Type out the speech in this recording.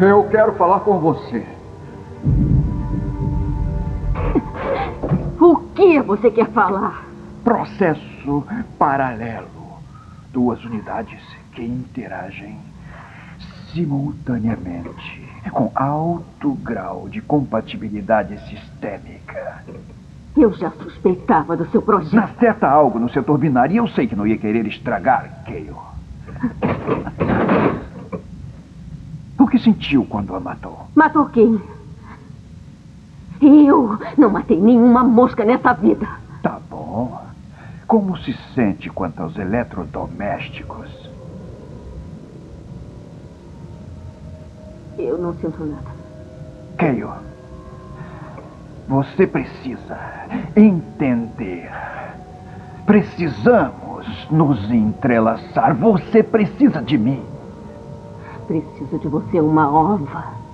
Eu quero falar com você. O que você quer falar? Processo paralelo. Duas unidades que interagem simultaneamente, com alto grau de compatibilidade sistêmica. Eu já suspeitava do seu projeto. Acerta algo no setor binário e eu sei que não ia querer estragar, Gale. Que sentiu quando a matou? Matou quem? Eu não matei nenhuma mosca nessa vida. Tá bom. Como se sente quanto aos eletrodomésticos? Eu não sinto nada. Keio, você precisa entender. Precisamos nos entrelaçar. Você precisa de mim. Preciso de você, uma ova.